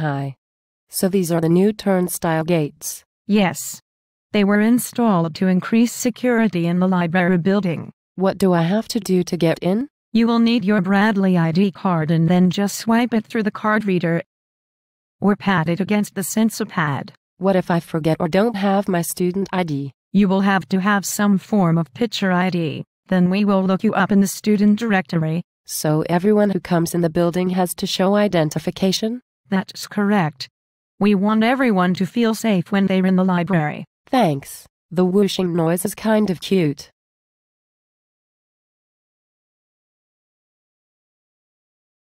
Hi. So these are the new turnstile gates. Yes. They were installed to increase security in the library building. What do I have to do to get in? You will need your Bradley ID card and then just swipe it through the card reader or pat it against the sensor pad. What if I forget or don't have my student ID? You will have to have some form of picture ID. Then we will look you up in the student directory. So everyone who comes in the building has to show identification? That's correct. We want everyone to feel safe when they're in the library. Thanks. The whooshing noise is kind of cute.